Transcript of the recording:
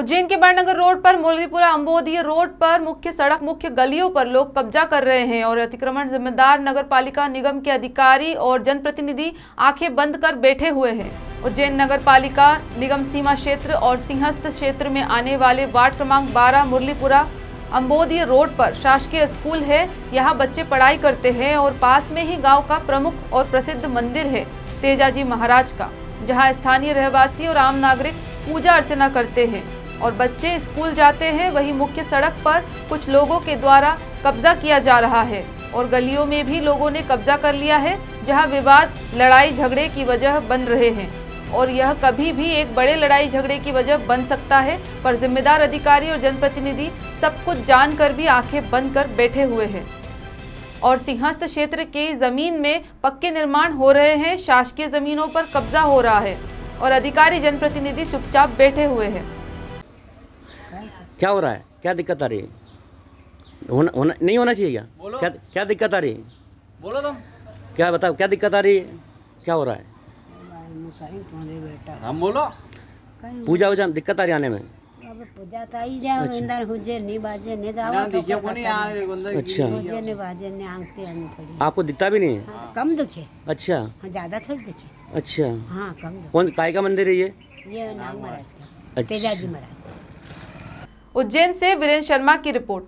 उज्जैन के बड़नगर रोड पर, मुरलीपुरा अम्बोदिया रोड पर मुख्य सड़क, मुख्य गलियों पर लोग कब्जा कर रहे हैं और अतिक्रमण जिम्मेदार नगर पालिका निगम के अधिकारी और जनप्रतिनिधि आँखें बंद कर बैठे हुए हैं। उज्जैन नगर पालिका निगम सीमा क्षेत्र और सिंहस्थ क्षेत्र में आने वाले वार्ड क्रमांक 12 मुरलीपुरा अम्बोदिया रोड पर शासकीय स्कूल है। यहाँ बच्चे पढ़ाई करते हैं और पास में ही गाँव का प्रमुख और प्रसिद्ध मंदिर है, तेजाजी महाराज का, जहाँ स्थानीय रहवासी और आम नागरिक पूजा अर्चना करते हैं। और बच्चे स्कूल जाते हैं, वहीं मुख्य सड़क पर कुछ लोगों के द्वारा कब्जा किया जा रहा है। और गलियों में भी लोगों ने कब्जा कर लिया है, जहाँ विवाद लड़ाई झगड़े की वजह बन रहे हैं। और यह कभी भी एक बड़े लड़ाई झगड़े की वजह बन सकता है, पर जिम्मेदार अधिकारी और जनप्रतिनिधि सब कुछ जानकर भी आँखें बंद कर बैठे हुए हैं। और सिंहस्थ क्षेत्र के ज़मीन में पक्के निर्माण हो रहे हैं, शासकीय जमीनों पर कब्जा हो रहा है। और अधिकारी, जनप्रतिनिधि चुपचाप बैठे हुए हैं। क्या हो रहा है? क्या दिक्कत आ रही है? होना होना नहीं होना चाहिए क्या? क्या क्या दिक्कत आ रही है? बोलो तुम। क्या बताओ क्या दिक्कत आ रही है? क्या हो रहा है? हम बोलो। पूजा वूजा दिक्कत आ रही आने में? पूजा तो आई जाओ हुजे नहीं बाजे नहीं तो अच्छा। हुजे नहीं बाजे नहीं आंखते आनी थोड़ी। आपको दिखता भी नहीं है? हाँ, कम दुखे अच्छा। हाँ ज़्यादा थोड़ी दुखे अच्छा। हाँ कम कौन काय का मंदिर है ये? ये नाग महाराज का। अच्छा। तेजाजी महाराज। उज्जैन से वीरेंद्र शर्मा की रिपोर्ट।